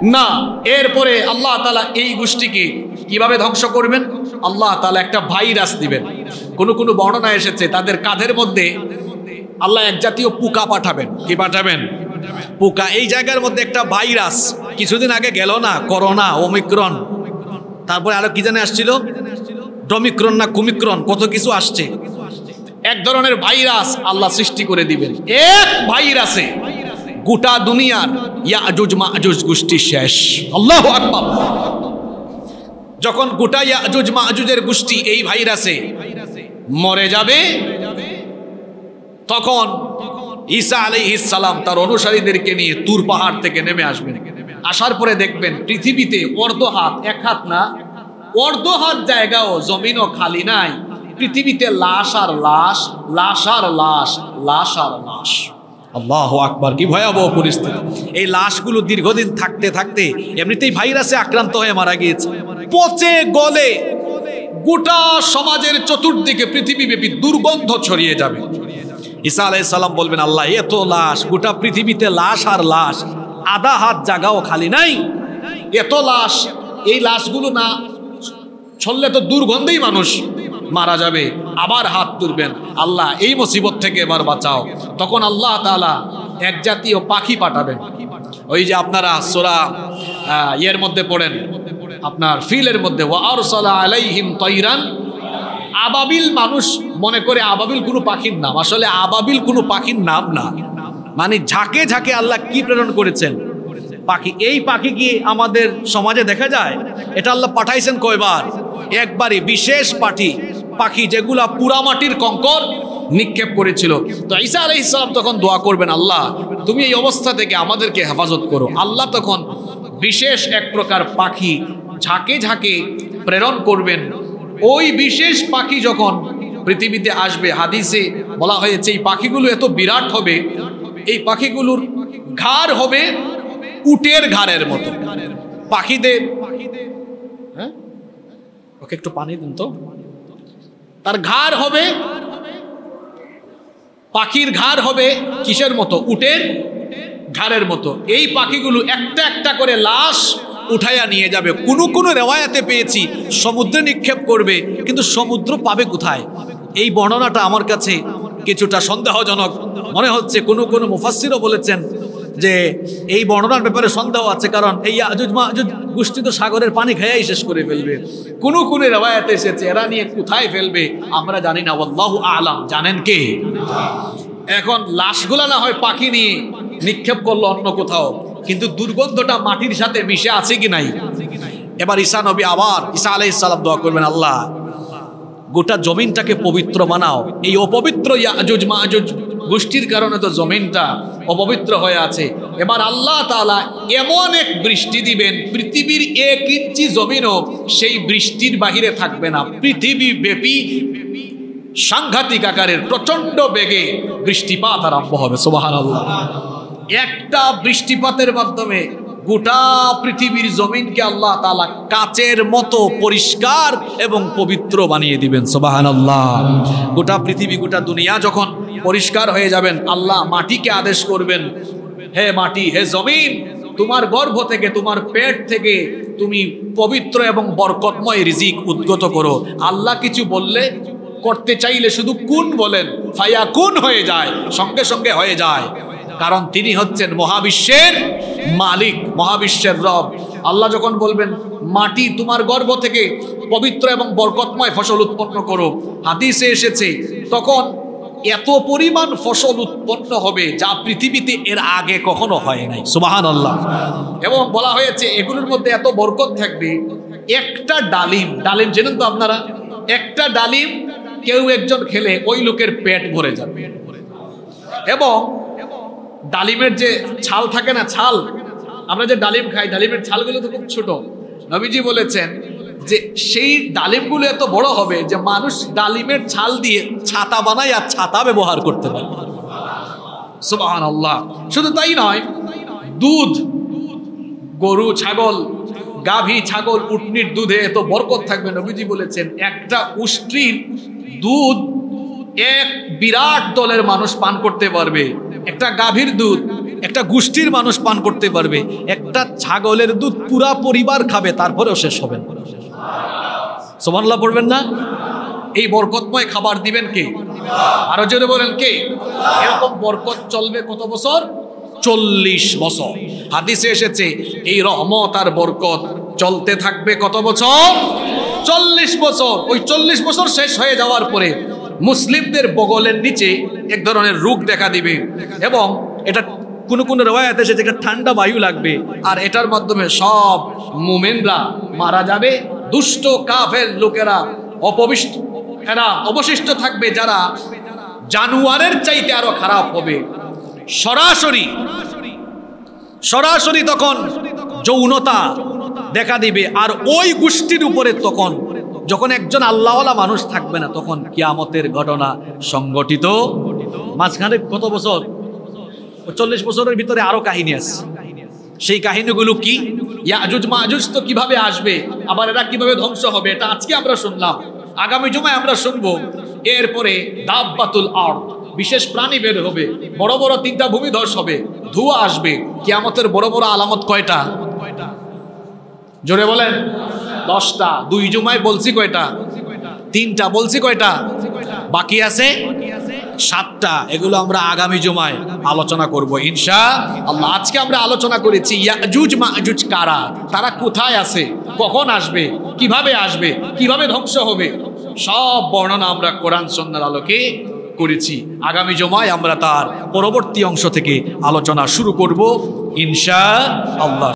না এরপরে আল্লাহ তালা এই গোষ্ঠীকে কীভাবে ধ্বংস করবেন? আল্লাহ তালা একটা ভাইরাস দিবেন। কোনো কোনো বর্ণনা এসেছে তাদের কাঁধের মধ্যে আল্লাহ এক জাতীয় পোকা পাঠাবেন। কি পাঠাবেন? পোকা এই জায়গার মধ্যে একটা ভাইরাস। কিছুদিন আগে গেল না করোনা ওমিক্রন। তারপরে আরও কি জানে আসছিল? ডমিক্রন না কুমিক্রন কত কিছু আসছে। এক ধরনের ভাইরাস আল্লাহ সৃষ্টি করে দিবেন। এক ভাইরাসে। গোটা দুনিয়ার ইয়াজুজ গোষ্ঠী শেষ। আল্লাহ আকবার। যখন গোটা ইয়াজুজ মাজুজের গোষ্ঠী এই ভাইরাসে মরে যাবে, তখন ঈসা আলাইহিস সালাম তার অনুসারীদেরকে নিয়ে তুর পাহাড় থেকে নেমে আসবেন। আসার পরে দেখবেন পৃথিবীতে অর্ধ হাত এক হাত না, অর্ধ হাত জায়গাও জমিনও খালি নাই। পৃথিবীতে লাশ আর লাশ লাশ আর লাশ লাশ আর লাশ। আল্লাহ আকবার, কি ভয়াবহ পরিস্থিতি। এই লাশগুলো দীর্ঘদিন থাকতে থাকতে এমনিতেই ভাইরাসে আক্রান্ত হয়ে মারা গিয়েছে। পচে গলে গোটা সমাজের চতুর্দিকে পৃথিবীব্যাপী দুর্গন্ধ ছড়িয়ে যাবে। ঈসা আলাইসাল্লাম বলবেন, আল্লাহ, এত লাশ, গোটা পৃথিবীতে লাশ আর লাশ, আধা হাত জাগাও খালি নাই। এত লাশ, এই লাশগুলো না ছললে তো দুর্গন্ধেই মানুষ। মারা যাবে, আবার হাত তুলবেন। আল্লাহ, এই মুসিবত থেকে এবার বাঁচাও। তখন আল্লাহ তাআলা এক জাতীয় পাখি পাঠাবেন। ওই যে আপনারা সোরা ইয়ের মধ্যে পড়েন, আপনার ফিলের মধ্যে তৈরান। আবাবিল মানুষ মনে করে আবাবিল কোনো পাখির নাম। আসলে আবাবিল কোনো পাখির নাম না। মানে ঝাঁকে ঝাঁকে আল্লাহ কি প্রেরণ করেছেন? পাখি, এই পাখি কি আমাদের সমাজে দেখা যায়? এটা আল্লাহ পাঠাইছেন কয়বার? একবারই বিশেষ পাখি পাখি যেগুলা পুরামাটির কঙ্কর নিক্ষেপ করেছিল। তো ঈসা আলাই ইসলাম তখন দোয়া করবেন, আল্লাহ, তুমি এই অবস্থা থেকে আমাদেরকে হেফাজত করো। আল্লাহ তখন বিশেষ এক প্রকার পাখি ঝাঁকে ঝাঁকে প্রেরণ করবেন। ওই বিশেষ পাখি যখন পৃথিবীতে আসবে, হাদিসে বলা হয়েছে, এই পাখিগুলো এত বিরাট হবে, এই পাখিগুলোর ঘাড় হবে উটের ঘাড়ের মতো। পাখিদের হ্যাঁ? ওকে একটু পানি দিন তো। তার ঘাড় হবে, পাখির ঘাড় হবে কিসের মতো? উটের ঘাড়ের মতো। এই পাখিগুলো একটা একটা করে লাশ উঠাইয়া নিয়ে যাবে। কোনো কোনো রেওয়ায়াতে পেয়েছি, সমুদ্রে নিক্ষেপ করবে, কিন্তু সমুদ্র পাবে কোথায়? এই বর্ণনাটা আমার কাছে কিছুটা সন্দেহজনক। মনে হচ্ছে কোনো কোনো মুফাসসিরও বলেছেন যে এই বর্ণনার ব্যাপারে সন্দেহ আছে, কারণ এই আজুজ মাহুজ গোষ্ঠী তো সাগরের পানি খেয়াই শেষ করে ফেলবে। কোনো কোনো রেওয়ায়াতে এসেছে, এরা নিয়ে কোথায় ফেলবে, আমরা জানি না আল্লাহু আলাম। জানেন কে? এখন লাশগুলা না হয় পাখি নিয়ে নিক্ষেপ করল অন্য কোথাও, কিন্তু দুর্গন্ধটা মাটির সাথে মিশে আছে কি নাই? এবার ঈসা নবী আবার ঈসা আলাইহিস সালাম দোয়া করবেন, আল্লাহ গোটা জমিনটাকে পবিত্র বানাও এই অপবিত্র ইয়াজুজ মাহুজ গোষ্ঠীর কারণে তো জমিনটা অপবিত্র হয়ে আছে। এবার আল্লাহ তাআলা এমন এক বৃষ্টি দিবেন, পৃথিবীর এক ইঞ্চি জমিনও সেই বৃষ্টির বাহিরে থাকবে না। পৃথিবী ব্যাপী সাংঘাতিক আকারের প্রচণ্ড বেগে বৃষ্টিপাত আরম্ভ হবে সোবাহান একটা বৃষ্টিপাতের মাধ্যমে গোটা পৃথিবীর জমিনকে আল্লাহ তালা কাচের মতো পরিষ্কার এবং পবিত্র বানিয়ে দিবেন সোবাহান আল্লাহ গোটা পৃথিবী, গোটা দুনিয়া যখন পরিষ্কার হয়ে যাবেন, আল্লাহ মাটিকে আদেশ করবেন, হে মাটি, হে জমিন, তোমার গর্ভ থেকে, তোমার পেট থেকে তুমি পবিত্র এবং বরকতময় রিজিক উদ্গত করো। আল্লাহ কিছু বললে, করতে চাইলে শুধু কুন বলেন ফাইয়া কুন হয়ে যায়, সঙ্গে সঙ্গে হয়ে যায়। কারণ তিনি হচ্ছেন মহাবিশ্বের মালিক, মহাবিশ্বের রব। আল্লাহ যখন বলবেন, মাটি তোমার গর্ভ থেকে পবিত্র এবং বরকতময় ফসল উৎপন্ন করো। হাদিসে এসেছে, তখন এত পরিমাণ ফসল উৎপন্ন হবে যা পৃথিবীতে এর আগে কখনো হয় নাই। সুবাহান আল্লাহ এবং বলা হয়েছে, এগুলোর মধ্যে এত বরকত থাকবে, একটা ডালিম ডালিম জেনেন তো আপনারা? একটা ডালিম কেউ একজন খেলে ওই লোকের পেট ভরে যাবে। এবং ডালিমের যে ছাল থাকে না, ছাল। আমরা যে ডালিম খাই, ডালিমের ছালগুলো তো খুব ছোট। নবীজি বলেছেন যে সেই ডালিমগুলো এত বড় হবে যে মানুষ ডালিমের ছাল দিয়ে ছাতা বানায় আর ছাতা ব্যবহার করতে পারে। সুবাহান আল্লাহ শুধু তাই নয়, দুধ, গরু, ছাগল, গাভী, ছাগল, উটনির দুধে এত বরকত থাকবে। নবীজি বলেছেন, একটা উষ্ট্রির দুধ এক বিরাট দলের মানুষ পান করতে পারবে। একটা গাভীর দুধ, একটা গোষ্ঠীর মানুষ পান করতে পারবে। একটা ছাগলের দুধ পুরা পরিবার খাবে, তারপরেও শেষ হবে সোমান্লা পড়বেন না? এই বরকতময় খাবার দিবেন কে? আরও জোরে বলেন কে? এরকম বরকত চলবে কত বছর? চল্লিশ বছর। হাদিসে এসেছে, এই রহমত আর বরকত চলতে থাকবে কত বছর? চল্লিশ বছর। ওই চল্লিশ বছর শেষ হয়ে যাওয়ার পরে মুসলিমদের বগলের নিচে এক ধরনের রোগ দেখা দিবে এবং এটা কোনো কোনো রেওয়ায়ত এসেছে এটা ঠান্ডা বায়ু লাগবে। আর এটার মাধ্যমে সব মোমেনরা মারা যাবে। দুষ্ট, কাফের লোকেরা অপবিষ্ট, এরা অবশিষ্ট থাকবে যারা জানুয়ারের চাইতে আরও খারাপ হবে। সরাসরি সরাসরি তখন যৌনতা দেখা দিবে। আর ওই গোষ্ঠীর উপরে তখন যখন একজন আল্লাহওয়ালা মানুষ থাকবে না, তখন কিয়ামতের ঘটনা সংগঠিত। মাঝখানে কত বছর? চল্লিশ বছরের ভিতরে আরও কাহিনী আছে। সেই কাহিনীগুলো কি? ইয়াজুজ মাজুজ তো কীভাবে আসবে? আবার এরা কীভাবে ধ্বংস হবে? এটা আজকে আমরা শুনলাম। আগামী জুমায় আমরা শুনব। এরপরে দাব্বাতুল আর্দ, বিশেষ প্রাণী বের হবে। বড় বড় তিনটা ভূমি ভূমিধস হবে। ধোঁয়া আসবে। কিয়ামতের বড় বড় আলামত কয়টা কয়টা? জোরে বলেন। দশটা, দুই জুমায় বলছি কয়টা? তিনটা, বলছি কয়টা? বাকি আছে? সাতটা, এগুলো আমরা আগামী জুমায় আলোচনা করব ইনশা আল্লাহ আজকে আমরা আলোচনা করেছি ইয়াজুজ, মাজুজ কারা? তারা কোথায় আছে? কখন আসবে? কীভাবে আসবে? কীভাবে ধ্বংস হবে? সব বর্ণনা আমরা কোরআন সন্ন্যার আলোকে করেছি। আগামী জমায় আমরা তার পরবর্তী অংশ থেকে আলোচনা শুরু করব ইনশা আল্লাহ